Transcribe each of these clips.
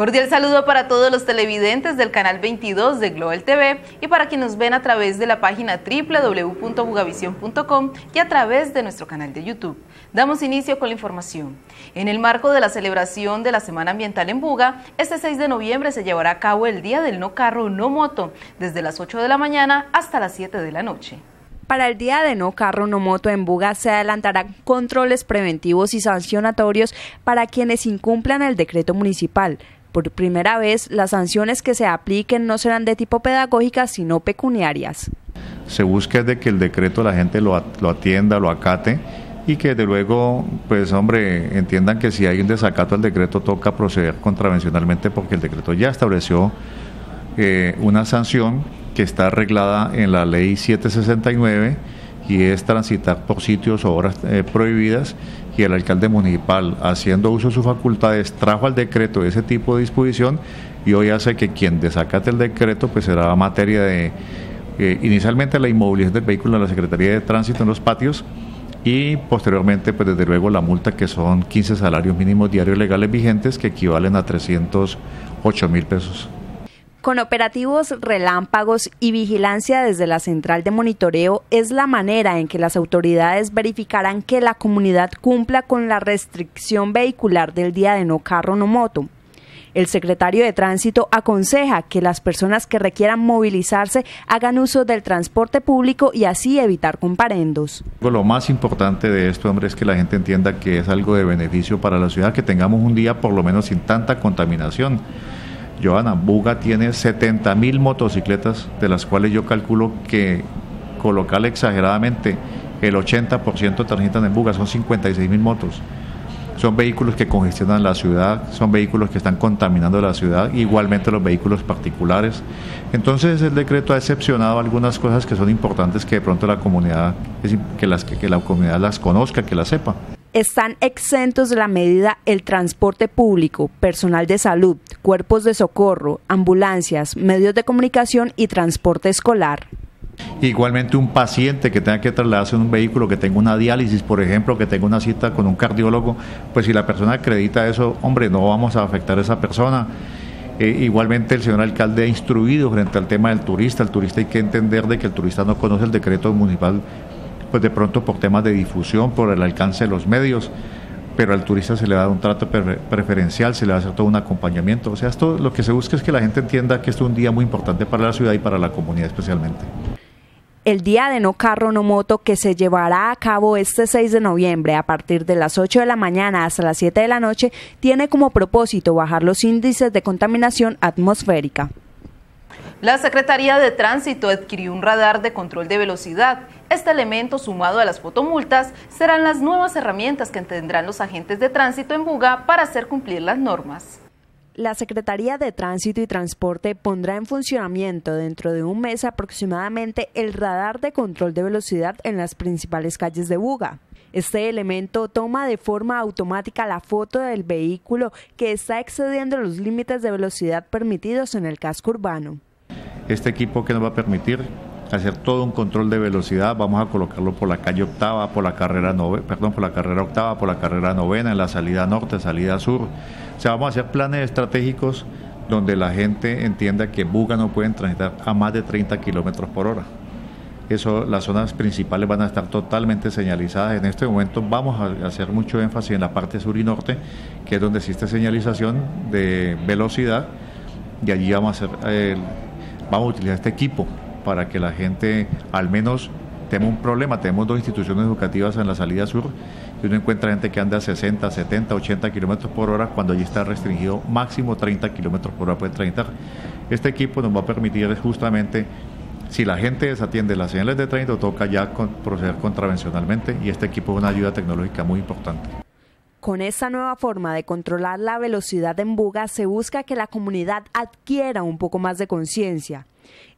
Cordial saludo para todos los televidentes del canal 22 de Global TV y para quienes nos ven a través de la página www.bugavision.com y a través de nuestro canal de YouTube. Damos inicio con la información. En el marco de la celebración de la Semana Ambiental en Buga, este 6 de noviembre se llevará a cabo el Día del No Carro No Moto, desde las 8 de la mañana hasta las 7 de la noche. Para el día de no carro no moto en Buga se adelantarán controles preventivos y sancionatorios para quienes incumplan el decreto municipal. Por primera vez, las sanciones que se apliquen no serán de tipo pedagógica, sino pecuniarias. Se busca de que el decreto la gente lo, atienda, lo acate y que de luego, pues hombre, entiendan que si hay un desacato al decreto toca proceder contravencionalmente porque el decreto ya estableció eh, una sanción que está arreglada en la ley 769 y es transitar por sitios o horas eh, prohibidas y el alcalde municipal haciendo uso de sus facultades trajo al decreto ese tipo de disposición y hoy hace que quien desacate el decreto pues será materia de eh, inicialmente la inmovilización del vehículo en la Secretaría de Tránsito en los patios y posteriormente pues desde luego la multa que son 15 salarios mínimos diarios legales vigentes que equivalen a 308 mil pesos. Con operativos relámpagos y vigilancia desde la central de monitoreo es la manera en que las autoridades verificarán que la comunidad cumpla con la restricción vehicular del día de no carro no moto. El secretario de Tránsito aconseja que las personas que requieran movilizarse hagan uso del transporte público y así evitar comparendos. Lo más importante de esto, hombre, es que la gente entienda que es algo de beneficio para la ciudad, que tengamos un día por lo menos sin tanta contaminación Joana, Buga tiene 70 mil motocicletas, de las cuales yo calculo que colocarle exageradamente el 80% transitan en Buga, son 56 mil motos. Son vehículos que congestionan la ciudad, son vehículos que están contaminando la ciudad, igualmente los vehículos particulares. Entonces el decreto ha excepcionado algunas cosas que son importantes que de pronto la comunidad, que, las, que la comunidad las conozca, que las sepa están exentos de la medida el transporte público, personal de salud, cuerpos de socorro, ambulancias, medios de comunicación y transporte escolar. Igualmente un paciente que tenga que trasladarse en un vehículo, que tenga una diálisis, por ejemplo, que tenga una cita con un cardiólogo, pues si la persona acredita eso, hombre, no vamos a afectar a esa persona. Eh, igualmente el señor alcalde ha instruido frente al tema del turista. El turista hay que entender de que el turista no conoce el decreto municipal pues de pronto por temas de difusión, por el alcance de los medios, pero al turista se le da un trato preferencial, se le va a hacer todo un acompañamiento. O sea, esto lo que se busca es que la gente entienda que esto es un día muy importante para la ciudad y para la comunidad especialmente. El día de no carro no moto que se llevará a cabo este 6 de noviembre a partir de las 8 de la mañana hasta las 7 de la noche tiene como propósito bajar los índices de contaminación atmosférica. La Secretaría de Tránsito adquirió un radar de control de velocidad. Este elemento, sumado a las fotomultas, serán las nuevas herramientas que tendrán los agentes de tránsito en Buga para hacer cumplir las normas. La Secretaría de Tránsito y Transporte pondrá en funcionamiento dentro de un mes aproximadamente el radar de control de velocidad en las principales calles de Buga. Este elemento toma de forma automática la foto del vehículo que está excediendo los límites de velocidad permitidos en el casco urbano este equipo que nos va a permitir hacer todo un control de velocidad, vamos a colocarlo por la calle octava, por la carrera nove, perdón, por la carrera octava, por la carrera novena, en la salida norte, salida sur. O sea, vamos a hacer planes estratégicos donde la gente entienda que Buga no pueden transitar a más de 30 kilómetros por hora. Eso, las zonas principales van a estar totalmente señalizadas. En este momento vamos a hacer mucho énfasis en la parte sur y norte, que es donde existe señalización de velocidad, y allí vamos a hacer el vamos a utilizar este equipo para que la gente al menos tenga un problema. Tenemos dos instituciones educativas en la salida sur y uno encuentra gente que anda a 60, 70, 80 kilómetros por hora cuando allí está restringido máximo 30 kilómetros por hora puede transitar. Este equipo nos va a permitir justamente, si la gente desatiende las señales de tránsito, toca ya proceder contravencionalmente y este equipo es una ayuda tecnológica muy importante. Con esta nueva forma de controlar la velocidad en Buga se busca que la comunidad adquiera un poco más de conciencia.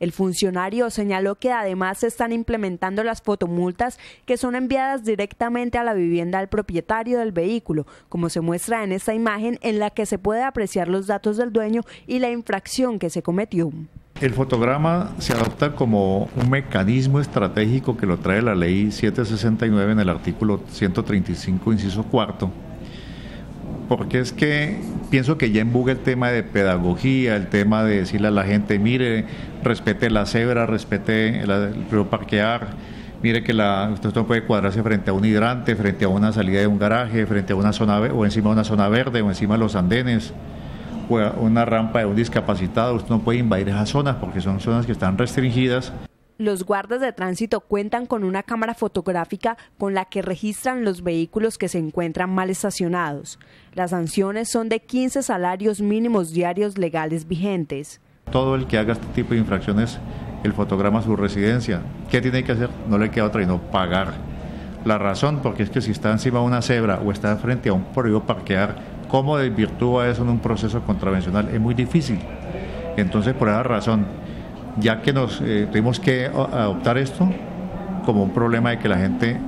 El funcionario señaló que además se están implementando las fotomultas que son enviadas directamente a la vivienda del propietario del vehículo, como se muestra en esta imagen en la que se puede apreciar los datos del dueño y la infracción que se cometió. El fotograma se adopta como un mecanismo estratégico que lo trae la ley 769 en el artículo 135, inciso cuarto, porque es que pienso que ya en Buga el tema de pedagogía, el tema de decirle a la gente, mire, respete la cebra, respete el, el parquear, mire que la, usted no puede cuadrarse frente a un hidrante, frente a una salida de un garaje, frente a una zona o encima de una zona verde o encima de los andenes o una rampa de un discapacitado, usted no puede invadir esas zonas porque son zonas que están restringidas. Los guardas de tránsito cuentan con una cámara fotográfica con la que registran los vehículos que se encuentran mal estacionados. Las sanciones son de 15 salarios mínimos diarios legales vigentes. Todo el que haga este tipo de infracciones el fotograma su residencia. ¿Qué tiene que hacer? No le queda otra y no pagar. La razón, porque es que si está encima de una cebra o está frente a un prohibido parquear, ¿cómo desvirtúa eso en un proceso contravencional? Es muy difícil. Entonces, por esa razón, ya que nos eh, tuvimos que adoptar esto como un problema de que la gente,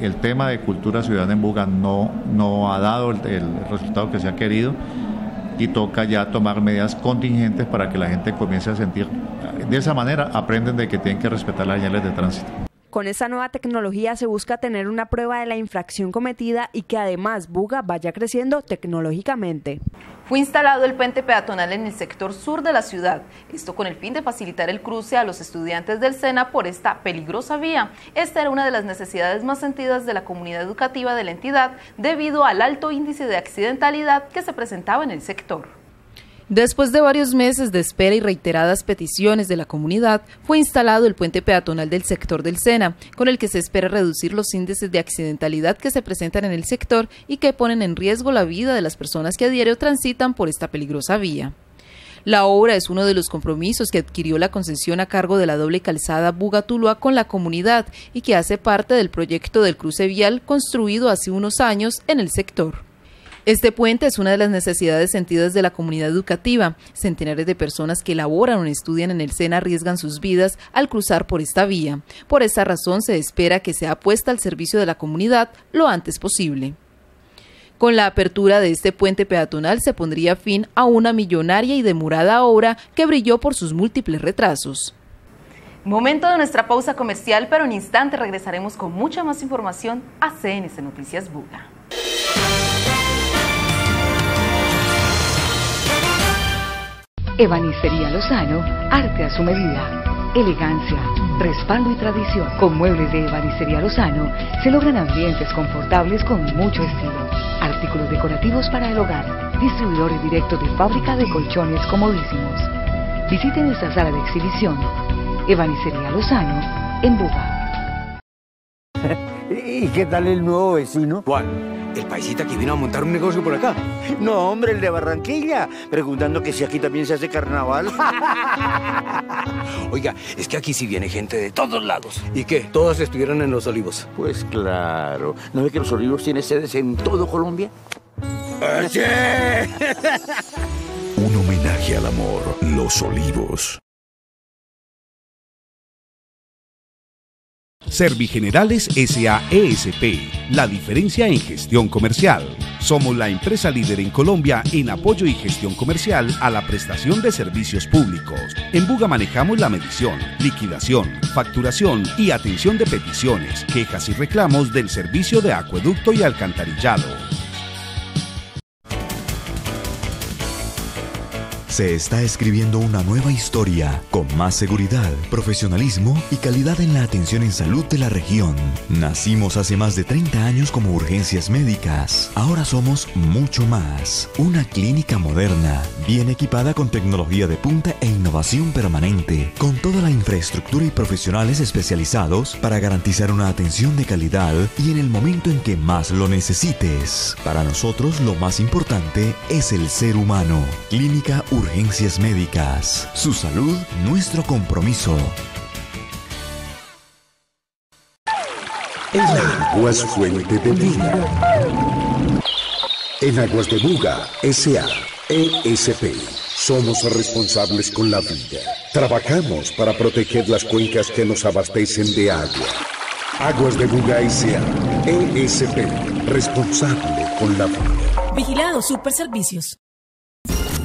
el tema de cultura ciudadana en Buga no, no ha dado el resultado que se ha querido y toca ya tomar medidas contingentes para que la gente comience a sentir. De esa manera aprenden de que tienen que respetar las señales de tránsito. Con esta nueva tecnología se busca tener una prueba de la infracción cometida y que además Buga vaya creciendo tecnológicamente. Fue instalado el puente peatonal en el sector sur de la ciudad, esto con el fin de facilitar el cruce a los estudiantes del SENA por esta peligrosa vía. Esta era una de las necesidades más sentidas de la comunidad educativa de la entidad debido al alto índice de accidentalidad que se presentaba en el sector. Después de varios meses de espera y reiteradas peticiones de la comunidad, fue instalado el puente peatonal del sector del Sena, con el que se espera reducir los índices de accidentalidad que se presentan en el sector y que ponen en riesgo la vida de las personas que a diario transitan por esta peligrosa vía. La obra es uno de los compromisos que adquirió la concesión a cargo de la doble calzada Bugatulua con la comunidad y que hace parte del proyecto del cruce vial construido hace unos años en el sector. Este puente es una de las necesidades sentidas de la comunidad educativa. Centenares de personas que laboran o estudian en el SENA arriesgan sus vidas al cruzar por esta vía. Por esta razón se espera que sea puesta al servicio de la comunidad lo antes posible. Con la apertura de este puente peatonal se pondría fin a una millonaria y demorada obra que brilló por sus múltiples retrasos. Momento de nuestra pausa comercial, pero en instante regresaremos con mucha más información a CNC Noticias Buga. Ebanistería Lozano, arte a su medida. Elegancia, respaldo y tradición. Con muebles de Ebanistería Lozano se logran ambientes confortables con mucho estilo. Artículos decorativos para el hogar. Distribuidores directos de fábrica de colchones comodísimos. Visite nuestra sala de exhibición. Ebanistería Lozano, en Buga. ¿Y qué tal el nuevo vecino? ¿Cuál? El paisita que vino a montar un negocio por acá. No, hombre, el de Barranquilla, preguntando que si aquí también se hace carnaval. Oiga, es que aquí sí viene gente de todos lados. ¿Y qué? ¿Todos estuvieron en Los Olivos? Pues claro. ¿No ve que Los Olivos tiene sedes en todo Colombia? ¡Sí! un homenaje al amor. Los Olivos. Servigenerales SAESP, la diferencia en gestión comercial. Somos la empresa líder en Colombia en apoyo y gestión comercial a la prestación de servicios públicos. En Buga manejamos la medición, liquidación, facturación y atención de peticiones, quejas y reclamos del servicio de acueducto y alcantarillado. Se está escribiendo una nueva historia con más seguridad, profesionalismo y calidad en la atención en salud de la región. Nacimos hace más de 30 años como urgencias médicas. Ahora somos mucho más. Una clínica moderna, bien equipada con tecnología de punta e innovación permanente, con toda la infraestructura y profesionales especializados para garantizar una atención de calidad y en el momento en que más lo necesites. Para nosotros lo más importante es el ser humano. Clínica Urgencias Médicas. Su salud, nuestro compromiso. En Aguas Fuente de Vida. En Aguas de Buga, S.A. ESP. Somos responsables con la vida. Trabajamos para proteger las cuencas que nos abastecen de agua. Aguas de Buga S.A. ESP. Responsable con la vida. Vigilado Super Servicios.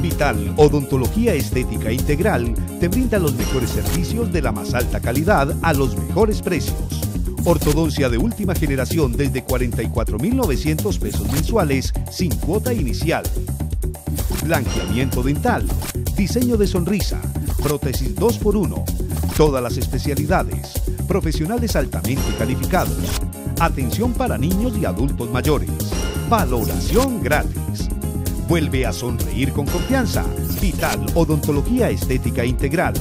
Vital. Odontología Estética Integral te brinda los mejores servicios de la más alta calidad a los mejores precios. Ortodoncia de última generación desde 44.900 pesos mensuales sin cuota inicial. Blanqueamiento dental, diseño de sonrisa, prótesis 2x1, todas las especialidades, profesionales altamente calificados, atención para niños y adultos mayores, valoración gratis. Vuelve a sonreír con confianza. Vital Odontología Estética Integral.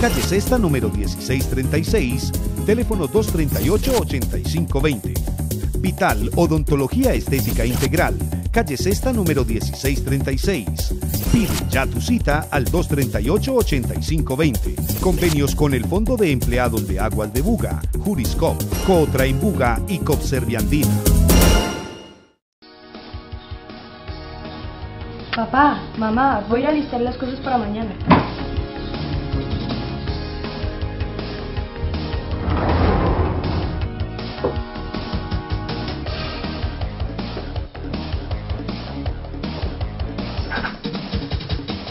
Calle Sexta número 1636, teléfono 238-8520. Vital Odontología Estética Integral. Calle Sexta número 1636. Pide ya tu cita al 238-8520. Convenios con el Fondo de Empleados de Aguas de Buga, Juriscop, Cotra en Buga y Copserviandina. Papá, mamá, voy a listar las cosas para mañana.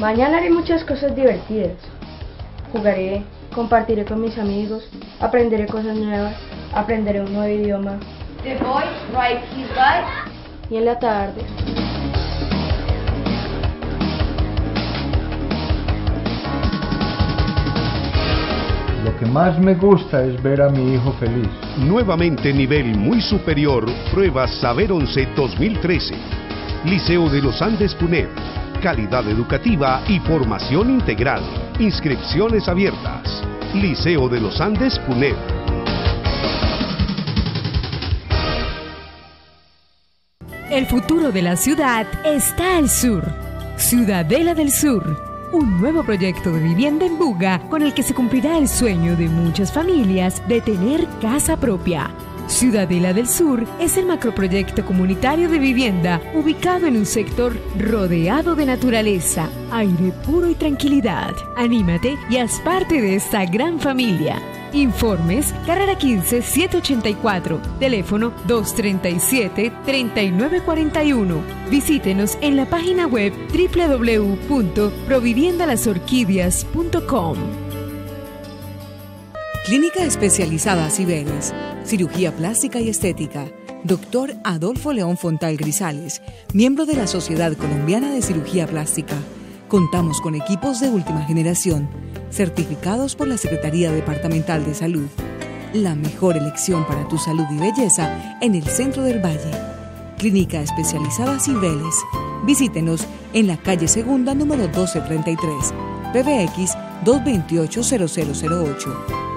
Mañana haré muchas cosas divertidas. Jugaré, compartiré con mis amigos, aprenderé cosas nuevas, aprenderé un nuevo idioma. The boy rides his bike. Y en la tarde que más me gusta es ver a mi hijo feliz. Nuevamente nivel muy superior, pruebas Saber 11 2013. Liceo de los Andes PUNED. Calidad educativa y formación integral. Inscripciones abiertas. Liceo de los Andes PUNED. El futuro de la ciudad está al sur. Ciudadela del Sur un nuevo proyecto de vivienda en Buga con el que se cumplirá el sueño de muchas familias de tener casa propia. Ciudadela del Sur es el macroproyecto comunitario de vivienda ubicado en un sector rodeado de naturaleza, aire puro y tranquilidad. Anímate y haz parte de esta gran familia. Informes, carrera 15 784, teléfono 237 3941. Visítenos en la página web www.proviviendalasorquídeas.com. Clínica especializada Cibeles, cirugía plástica y estética. Doctor Adolfo León Fontal Grisales, miembro de la Sociedad Colombiana de Cirugía Plástica. Contamos con equipos de última generación certificados por la Secretaría Departamental de Salud. La mejor elección para tu salud y belleza en el centro del Valle. Clínica especializada Cibeles. Visítenos en la calle Segunda número 1233, PBX 228-0008.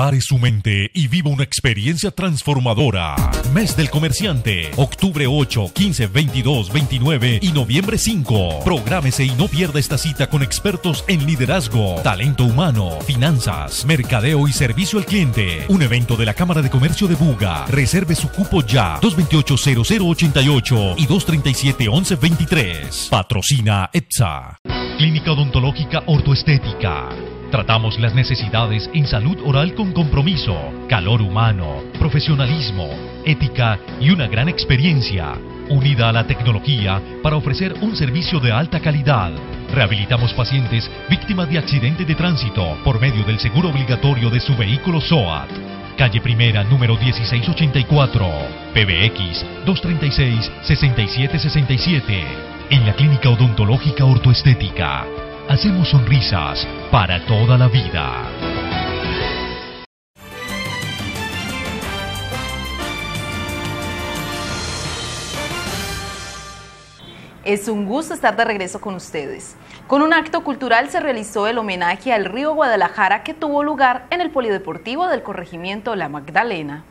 Prepare su mente y viva una experiencia transformadora. Mes del comerciante, octubre 8, 15, 22, 29 y noviembre 5. Prográmese y no pierda esta cita con expertos en liderazgo, talento humano, finanzas, mercadeo y servicio al cliente. Un evento de la Cámara de Comercio de Buga. Reserve su cupo ya. 228-0088 y 237-1123. Patrocina EPSA. Clínica Odontológica Ortoestética Tratamos las necesidades en salud oral con compromiso, calor humano, profesionalismo, ética y una gran experiencia, unida a la tecnología para ofrecer un servicio de alta calidad. Rehabilitamos pacientes víctimas de accidente de tránsito por medio del seguro obligatorio de su vehículo SOAT. Calle Primera, número 1684, PBX 236-6767. En la Clínica Odontológica Ortoestética hacemos sonrisas para toda la vida. Es un gusto estar de regreso con ustedes. Con un acto cultural se realizó el homenaje al río Guadalajara que tuvo lugar en el Polideportivo del Corregimiento La Magdalena.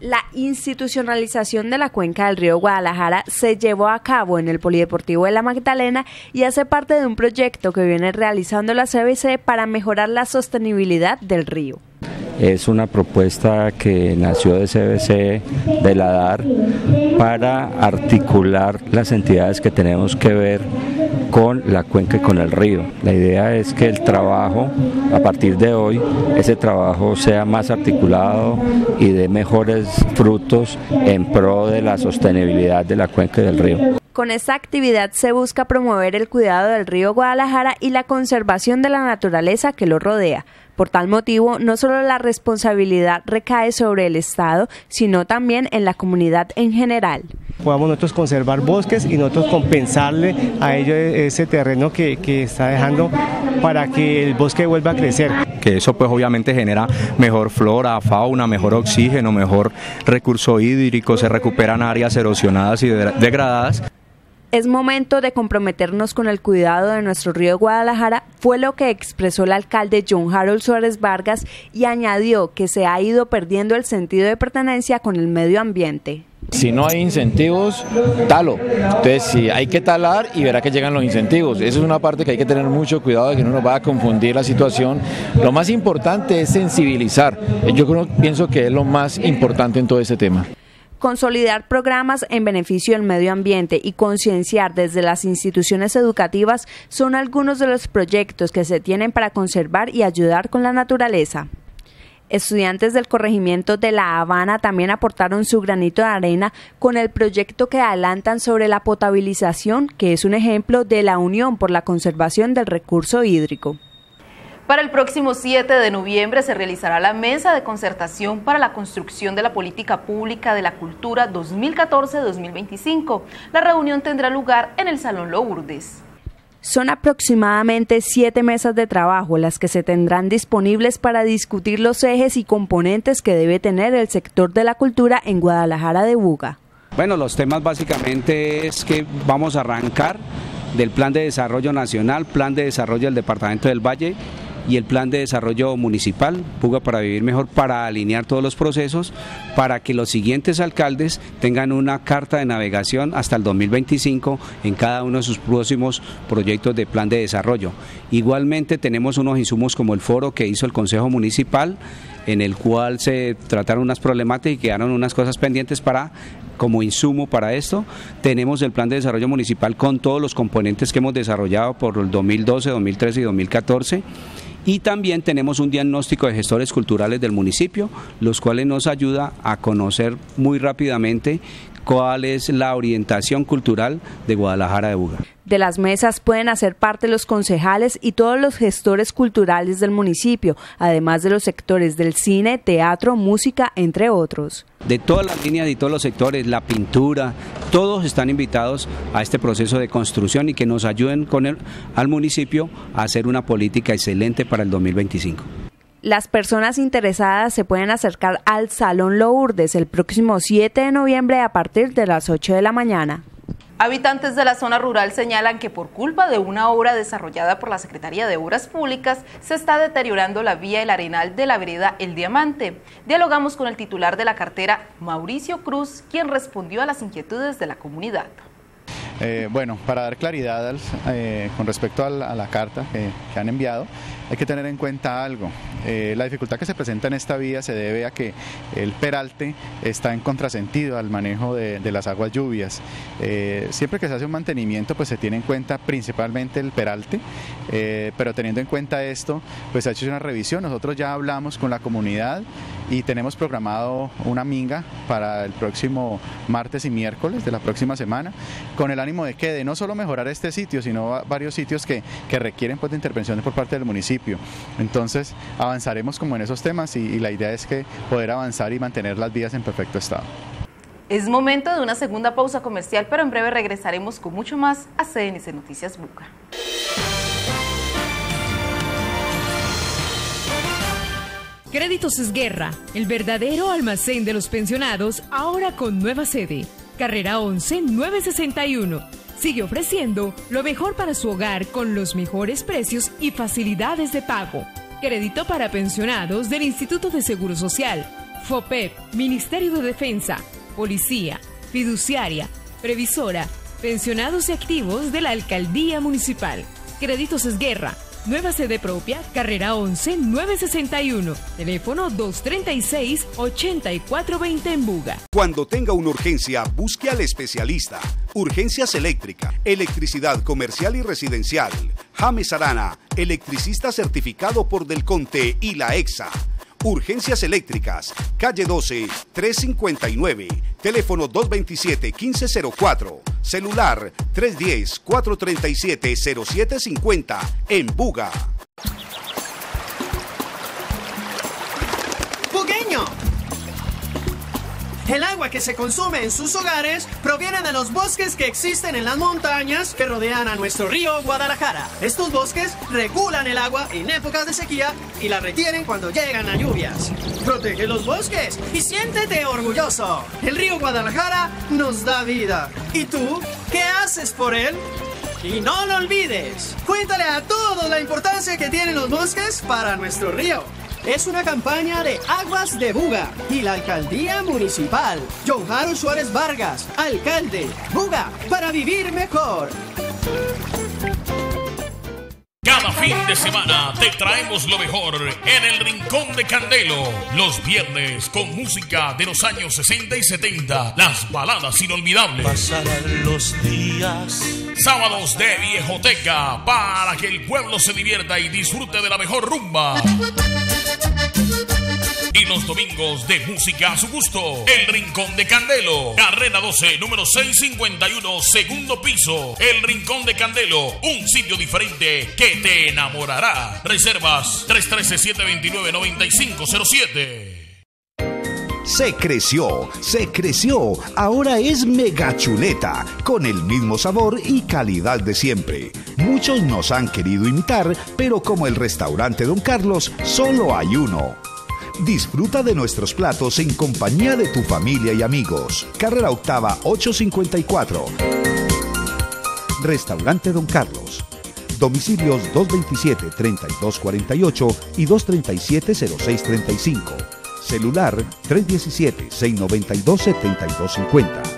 La institucionalización de la cuenca del río Guadalajara se llevó a cabo en el Polideportivo de la Magdalena y hace parte de un proyecto que viene realizando la CBC para mejorar la sostenibilidad del río. Es una propuesta que nació de CBC, de la DAR, para articular las entidades que tenemos que ver con la cuenca y con el río. La idea es que el trabajo, a partir de hoy, ese trabajo sea más articulado y de mejores frutos en pro de la sostenibilidad de la cuenca y del río. Con esta actividad se busca promover el cuidado del río Guadalajara y la conservación de la naturaleza que lo rodea. Por tal motivo, no solo la responsabilidad recae sobre el Estado, sino también en la comunidad en general. Podamos nosotros conservar bosques y nosotros compensarle a ellos ese terreno que, que está dejando para que el bosque vuelva a crecer. Que eso pues obviamente genera mejor flora, fauna, mejor oxígeno, mejor recurso hídrico, se recuperan áreas erosionadas y degradadas. Es momento de comprometernos con el cuidado de nuestro río Guadalajara, fue lo que expresó el alcalde John Harold Suárez Vargas y añadió que se ha ido perdiendo el sentido de pertenencia con el medio ambiente. Si no hay incentivos, talo. Entonces, sí, hay que talar y verá que llegan los incentivos. Esa es una parte que hay que tener mucho cuidado de que no nos vaya a confundir la situación. Lo más importante es sensibilizar. Yo creo, pienso que es lo más importante en todo este tema. Consolidar programas en beneficio del medio ambiente y concienciar desde las instituciones educativas son algunos de los proyectos que se tienen para conservar y ayudar con la naturaleza. Estudiantes del corregimiento de La Habana también aportaron su granito de arena con el proyecto que adelantan sobre la potabilización, que es un ejemplo de la unión por la conservación del recurso hídrico. Para el próximo 7 de noviembre se realizará la mesa de concertación para la construcción de la política pública de la cultura 2014-2025. La reunión tendrá lugar en el Salón Lourdes. Son aproximadamente siete mesas de trabajo las que se tendrán disponibles para discutir los ejes y componentes que debe tener el sector de la cultura en Guadalajara de Buga. Bueno, los temas básicamente es que vamos a arrancar del Plan de Desarrollo Nacional, Plan de Desarrollo del Departamento del Valle y el plan de desarrollo municipal, Puga para Vivir Mejor, para alinear todos los procesos, para que los siguientes alcaldes tengan una carta de navegación hasta el 2025 en cada uno de sus próximos proyectos de plan de desarrollo. Igualmente tenemos unos insumos como el foro que hizo el Consejo Municipal, en el cual se trataron unas problemáticas y quedaron unas cosas pendientes para como insumo para esto. Tenemos el plan de desarrollo municipal con todos los componentes que hemos desarrollado por el 2012, 2013 y 2014 y también tenemos un diagnóstico de gestores culturales del municipio, los cuales nos ayuda a conocer muy rápidamente cuál es la orientación cultural de Guadalajara de Buga. De las mesas pueden hacer parte los concejales y todos los gestores culturales del municipio, además de los sectores del cine, teatro, música, entre otros. De todas las líneas y todos los sectores, la pintura, todos están invitados a este proceso de construcción y que nos ayuden con el, al municipio a hacer una política excelente para el 2025. Las personas interesadas se pueden acercar al Salón Lourdes el próximo 7 de noviembre a partir de las 8 de la mañana. Habitantes de la zona rural señalan que por culpa de una obra desarrollada por la Secretaría de Obras Públicas se está deteriorando la vía El Arenal de la vereda El Diamante. Dialogamos con el titular de la cartera, Mauricio Cruz, quien respondió a las inquietudes de la comunidad. Eh, bueno, para dar claridad eh, con respecto a la, carta que, han enviado, hay que tener en cuenta algo. Eh, la dificultad que se presenta en esta vía se debe a que el peralte está en contrasentido al manejo de, las aguas lluvias. siempre que se hace un mantenimiento, pues se tiene en cuenta principalmente el peralte, pero teniendo en cuenta esto, pues se ha hecho una revisión. Nosotros ya hablamos con la comunidad y tenemos programado una minga para el próximo martes y miércoles de la próxima semana, con el ánimo de que de no solo mejorar este sitio, sino varios sitios que, requieren pues, de intervenciones por parte del municipio. Entonces avanzaremos como en esos temas y, y la idea es que poder avanzar y mantener las vías en perfecto estado. Es momento de una segunda pausa comercial, pero en breve regresaremos con mucho más a CNC Noticias Buca. Créditos Esguerra, el verdadero almacén de los pensionados, ahora con nueva sede. Carrera 11 961. Sigue ofreciendo lo mejor para su hogar con los mejores precios y facilidades de pago. Crédito para pensionados del Instituto de Seguro Social, FOPEP, Ministerio de Defensa, Policía, Fiduciaria, Previsora, pensionados y activos de la Alcaldía Municipal. Créditos Esguerra Nueva sede propia, carrera 11 961, teléfono 236 8420 en Buga. Cuando tenga una urgencia, busque al especialista. Urgencias eléctrica, electricidad comercial y residencial. James Arana, electricista certificado por Del Conte y la EXA Urgencias Eléctricas, calle 12, 359, teléfono 227-1504, celular 310-437-0750, en Buga. El agua que se consume en sus hogares proviene de los bosques que existen en las montañas que rodean a nuestro río Guadalajara. Estos bosques regulan el agua en épocas de sequía y la retienen cuando llegan las lluvias. Protege los bosques y siéntete orgulloso. El río Guadalajara nos da vida. ¿Y tú qué haces por él? Y no lo olvides, cuéntale a todos la importancia que tienen los bosques para nuestro río. Es una campaña de Aguas de Buga y la Alcaldía Municipal. John Suárez Vargas, alcalde. Buga, para vivir mejor. Cada fin de semana te traemos lo mejor en el Rincón de Candelo. Los viernes con música de los años 60 y 70. Las baladas inolvidables. Pasarán los días. Sábados de viejoteca para que el pueblo se divierta y disfrute de la mejor rumba. Y los domingos de música a su gusto. El Rincón de Candelo. Carrera 12, número 651, segundo piso. El Rincón de Candelo. Un sitio diferente que te enamorará. Reservas 313-729-9507. Se creció, se creció. Ahora es mega chuleta, con el mismo sabor y calidad de siempre. Muchos nos han querido imitar, pero como el restaurante Don Carlos, solo hay uno. Disfruta de nuestros platos en compañía de tu familia y amigos. Carrera Octava 854. Restaurante Don Carlos. Domicilios 227-3248 y 237-0635. Celular 317-692-7250.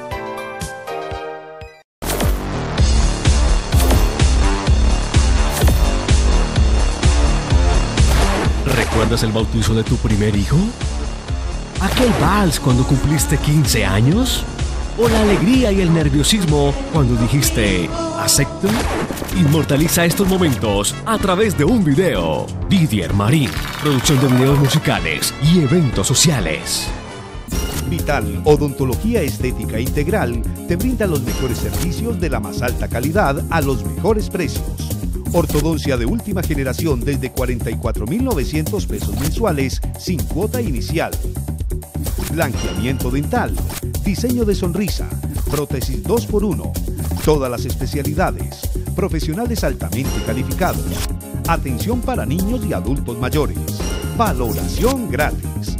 ¿Recuerdas el bautizo de tu primer hijo? ¿Aquel vals cuando cumpliste 15 años? ¿O la alegría y el nerviosismo cuando dijiste acepto? Inmortaliza estos momentos a través de un video. Didier Marín, producción de videos musicales y eventos sociales. Vital Odontología Estética Integral te brinda los mejores servicios de la más alta calidad a los mejores precios. Ortodoncia de última generación desde 44.900 pesos mensuales sin cuota inicial. Blanqueamiento dental, diseño de sonrisa, prótesis 2x1, todas las especialidades, profesionales altamente calificados, atención para niños y adultos mayores, valoración gratis.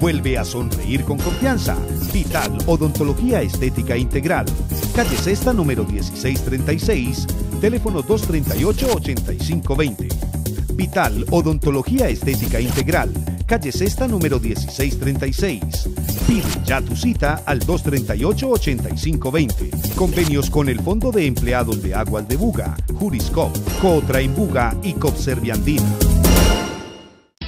Vuelve a sonreír con confianza. Vital Odontología Estética Integral. Calle Sexta número 1636, teléfono 238-8520. Vital Odontología Estética Integral. Calle Sexta número 1636. Pide ya tu cita al 238-8520. Convenios con el Fondo de Empleados de Aguas de Buga, Juriscop, Cotra en Buga y Copserviandina.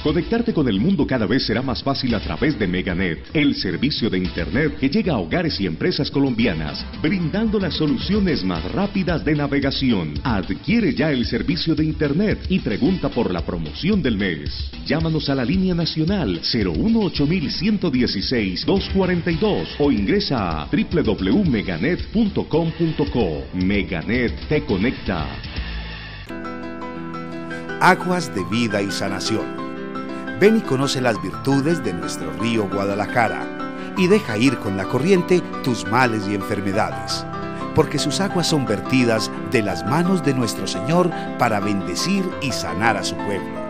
Conectarte con el mundo cada vez será más fácil a través de Meganet, el servicio de Internet que llega a hogares y empresas colombianas, brindando las soluciones más rápidas de navegación. Adquiere ya el servicio de Internet y pregunta por la promoción del mes. Llámanos a la línea nacional 018-116-242 o ingresa a www.meganet.com.co. Meganet te conecta. Aguas de vida y sanación. Ven y conoce las virtudes de nuestro río Guadalajara y deja ir con la corriente tus males y enfermedades, porque sus aguas son vertidas de las manos de nuestro Señor para bendecir y sanar a su pueblo.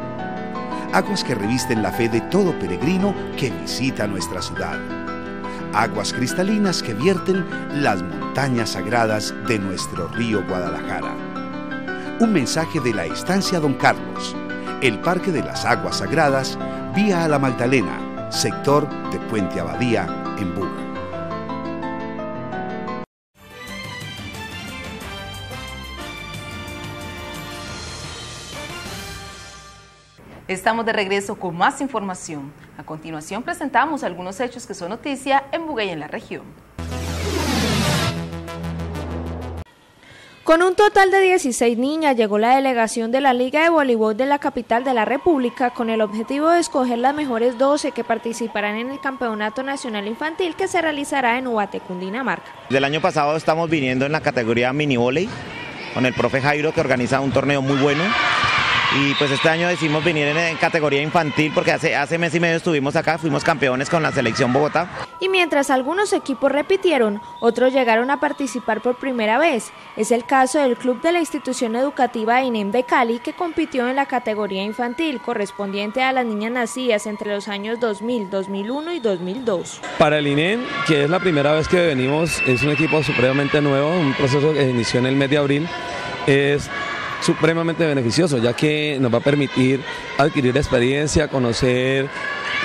Aguas que revisten la fe de todo peregrino que visita nuestra ciudad. Aguas cristalinas que vierten las montañas sagradas de nuestro río Guadalajara. Un mensaje de la estancia Don Carlos el Parque de las Aguas Sagradas, vía a la Magdalena, sector de Puente Abadía, en Buga. Estamos de regreso con más información. A continuación presentamos algunos hechos que son noticia en Buga y en la región. Con un total de 16 niñas llegó la delegación de la Liga de Voleibol de la capital de la República con el objetivo de escoger las mejores 12 que participarán en el Campeonato Nacional Infantil que se realizará en Ubaté, Cundinamarca. Del año pasado estamos viniendo en la categoría mini volei con el profe Jairo que organiza un torneo muy bueno y pues este año decidimos venir en, categoría infantil porque hace, hace mes y medio estuvimos acá, fuimos campeones con la selección Bogotá. Y mientras algunos equipos repitieron, otros llegaron a participar por primera vez. Es el caso del club de la institución educativa INEM de Cali que compitió en la categoría infantil correspondiente a las niñas nacidas entre los años 2000, 2001 y 2002. Para el INEM, que es la primera vez que venimos, es un equipo supremamente nuevo, un proceso que inició en el mes de abril. Es supremamente beneficioso, ya que nos va a permitir adquirir experiencia, conocer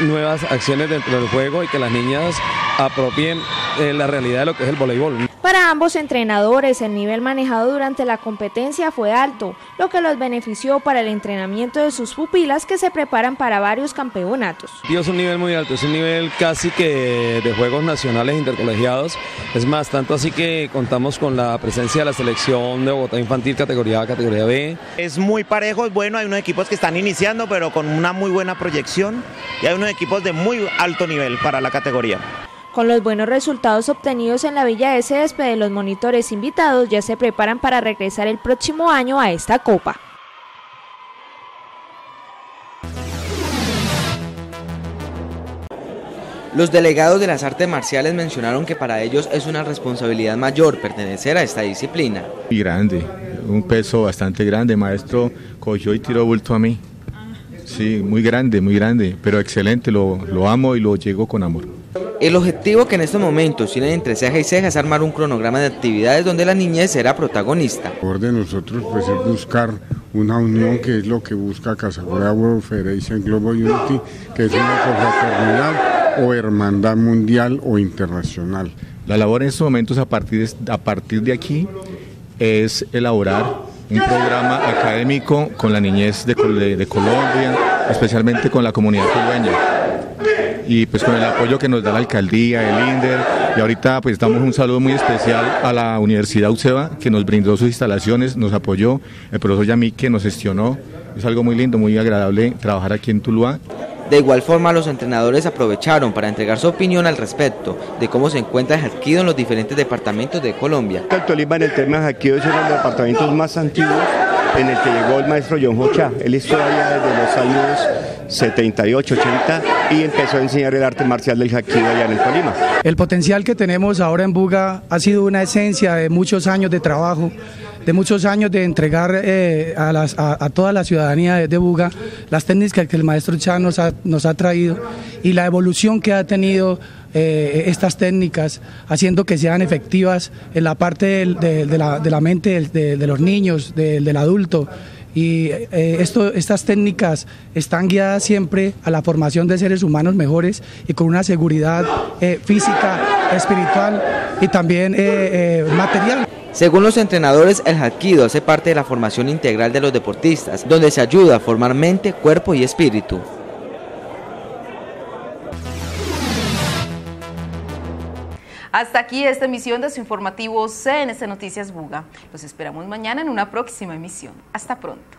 nuevas acciones dentro del juego y que las niñas apropien eh, la realidad de lo que es el voleibol. Para ambos entrenadores, el nivel manejado durante la competencia fue alto, lo que los benefició para el entrenamiento de sus pupilas que se preparan para varios campeonatos. Es un nivel muy alto, es un nivel casi que de juegos nacionales intercolegiados. Es más, tanto así que contamos con la presencia de la selección de Bogotá Infantil categoría A, categoría B. Es muy parejo, es bueno, hay unos equipos que están iniciando, pero con una muy buena proyección y hay unos equipos de muy alto nivel para la categoría. Con los buenos resultados obtenidos en la Villa de los monitores invitados ya se preparan para regresar el próximo año a esta copa. Los delegados de las artes marciales mencionaron que para ellos es una responsabilidad mayor pertenecer a esta disciplina. Muy grande, un peso bastante grande, maestro cogió y tiró bulto a mí. Sí, muy grande, muy grande, pero excelente, lo, lo amo y lo llego con amor. El objetivo que en estos momentos tienen entre ceja y ceja es armar un cronograma de actividades donde la niñez será protagonista. Por de nosotros pues es buscar una unión que es lo que busca Casa World Federation Global Unity, que es una confraternidad o hermandad mundial o internacional. La labor en estos momentos a partir de, a partir de aquí es elaborar un programa académico con la niñez de, de, Colombia, especialmente con la comunidad tulueña. Y pues con el apoyo que nos da la alcaldía, el INDER, y ahorita pues damos un saludo muy especial a la Universidad UCEBA que nos brindó sus instalaciones, nos apoyó, el profesor Yamí que nos gestionó. Es algo muy lindo, muy agradable trabajar aquí en Tuluá. De igual forma, los entrenadores aprovecharon para entregar su opinión al respecto de cómo se encuentra el en los diferentes departamentos de Colombia. El Tolima en el tema de Jarquido es uno de los departamentos más antiguos en el que llegó el maestro John Hocha. Él estuvo allá desde los años 78, 80 y empezó a enseñar el arte marcial del Jarquido allá en el Tolima. El potencial que tenemos ahora en Buga ha sido una esencia de muchos años de trabajo de muchos años de entregar eh, a, toda la ciudadanía de, Buga las técnicas que el maestro Chan nos ha, nos ha traído y la evolución que ha tenido eh, estas técnicas, haciendo que sean efectivas en la parte de, la, mente de, los niños, del adulto. Y eh, estas técnicas están guiadas siempre a la formación de seres humanos mejores y con una seguridad física, espiritual y también material. Según los entrenadores, el Hapkido hace parte de la formación integral de los deportistas, donde se ayuda a formar mente, cuerpo y espíritu. Hasta aquí esta emisión de su informativo CNC Noticias Buga. Los esperamos mañana en una próxima emisión. Hasta pronto.